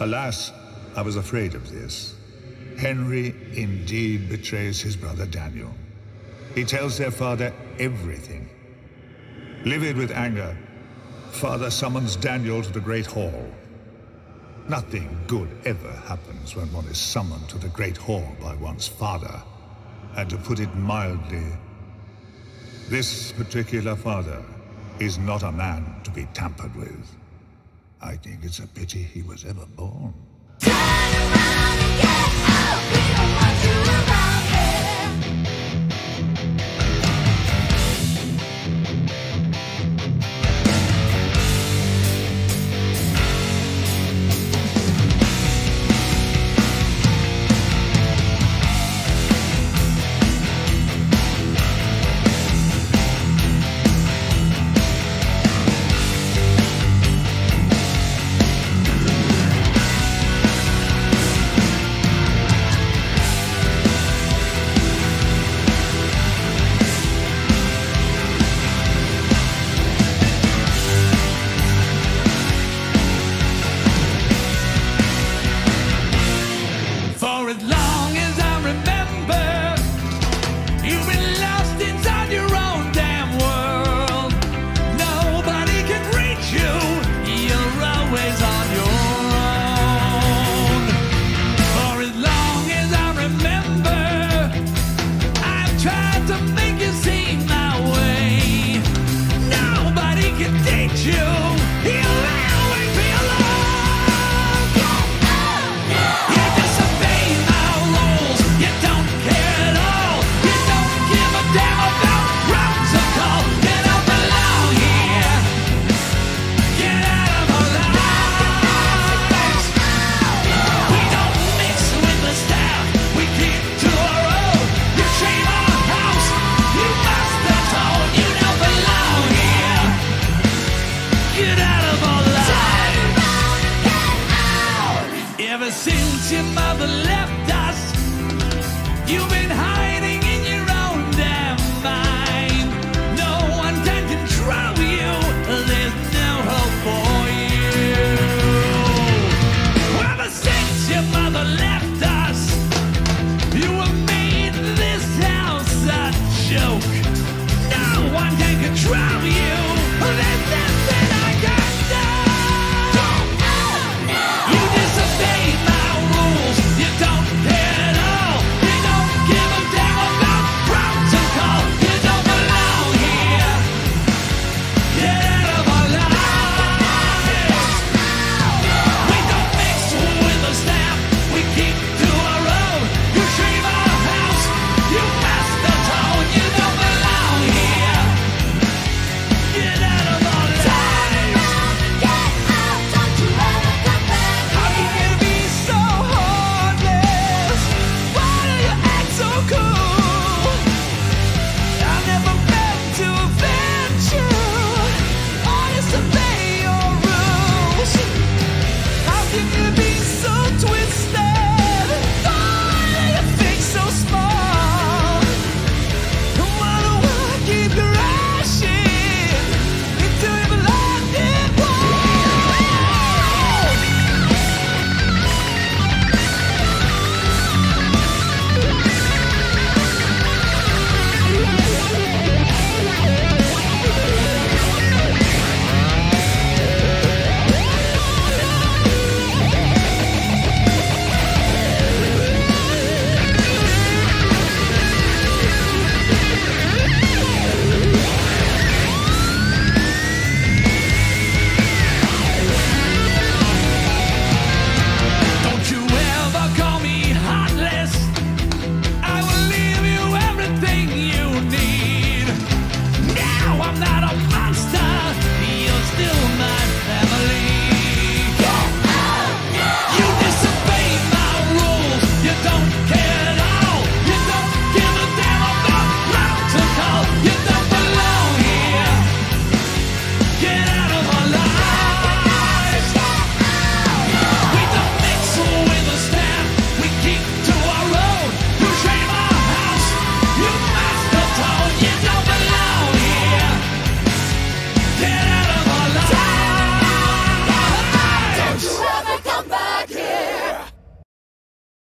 Alas, I was afraid of this. Henry indeed betrays his brother Daniel. He tells their father everything. Livid with anger, father summons Daniel to the Great Hall. Nothing good ever happens when one is summoned to the Great Hall by one's father. And to put it mildly, this particular father is not a man to be tampered with. I think it's a pity he was ever born. since your mother left.